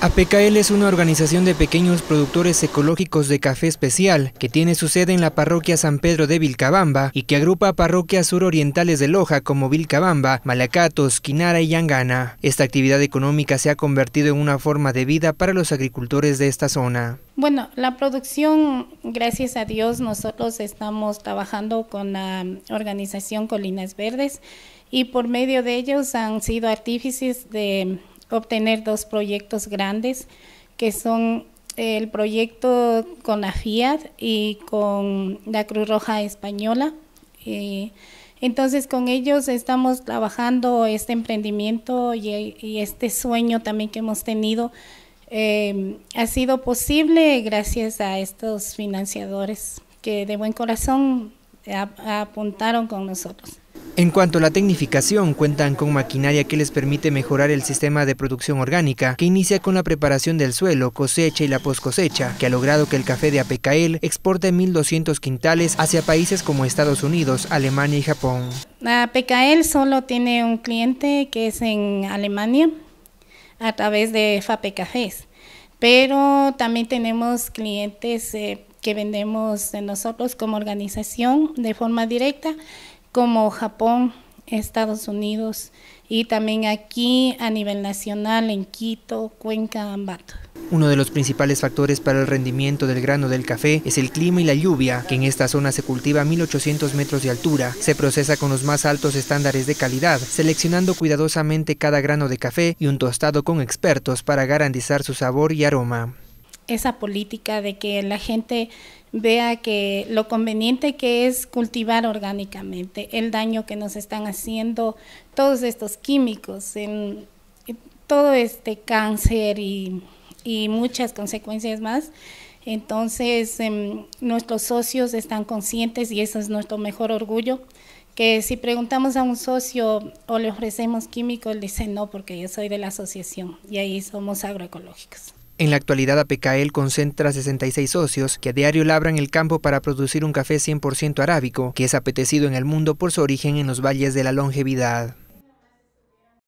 APKL es una organización de pequeños productores ecológicos de café especial que tiene su sede en la parroquia San Pedro de Vilcabamba y que agrupa parroquias surorientales de Loja como Vilcabamba, Malacatos, Quinara y Yangana. Esta actividad económica se ha convertido en una forma de vida para los agricultores de esta zona. Bueno, la producción, gracias a Dios, nosotros estamos trabajando con la organización Colinas Verdes y por medio de ellos han sido artífices de obtener dos proyectos grandes que son el proyecto con la Fiat y con la Cruz Roja Española. entonces con ellos estamos trabajando este emprendimiento y, este sueño también que hemos tenido. Eh, ha sido posible gracias a estos financiadores que de buen corazón apuntaron con nosotros. En cuanto a la tecnificación, cuentan con maquinaria que les permite mejorar el sistema de producción orgánica, que inicia con la preparación del suelo, cosecha y la post cosecha, que ha logrado que el café de APKL exporte 1.200 quintales hacia países como Estados Unidos, Alemania y Japón. APKL solo tiene un cliente que es en Alemania a través de FAPE Cafés, pero también tenemos clientes eh, que vendemos nosotros como organización de forma directa como Japón, Estados Unidos y también aquí a nivel nacional en Quito, Cuenca, Ambato. Uno de los principales factores para el rendimiento del grano del café es el clima y la lluvia, que en esta zona se cultiva a 1800 metros de altura. Se procesa con los más altos estándares de calidad, seleccionando cuidadosamente cada grano de café y un tostado con expertos para garantizar su sabor y aroma esa política de que la gente vea que lo conveniente que es cultivar orgánicamente, el daño que nos están haciendo todos estos químicos, en, todo este cáncer y, muchas consecuencias más. Entonces, em, nuestros socios están conscientes y eso es nuestro mejor orgullo, que si preguntamos a un socio o le ofrecemos químicos, él dice no, porque yo soy de la asociación y ahí somos agroecológicos. En la actualidad APKL concentra 66 socios que a diario labran el campo para producir un café 100% arábico, que es apetecido en el mundo por su origen en los valles de la longevidad.